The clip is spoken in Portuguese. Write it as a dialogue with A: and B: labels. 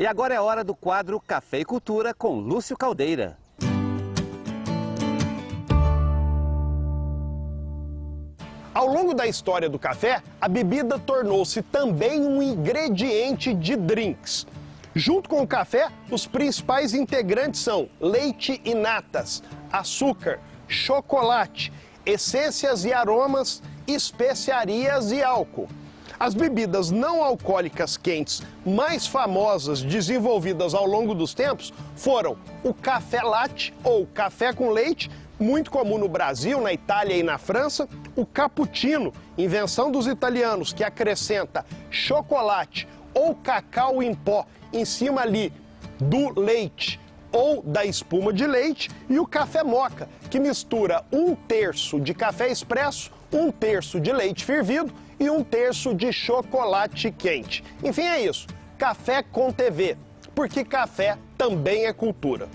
A: E agora é hora do quadro Café e Cultura com Lúcio Caldeira.
B: Ao longo da história do café, a bebida tornou-se também um ingrediente de drinks. Junto com o café, os principais integrantes são leite e natas, açúcar, chocolate, essências e aromas, especiarias e álcool. As bebidas não alcoólicas quentes mais famosas desenvolvidas ao longo dos tempos foram o café latte ou café com leite, muito comum no Brasil, na Itália e na França, o cappuccino, invenção dos italianos, que acrescenta chocolate ou cacau em pó em cima ali do leite ou da espuma de leite, e o café moca, que mistura um terço de café expresso, um terço de leite fervido e um terço de chocolate quente. Enfim, é isso. Café com TV, porque café também é cultura.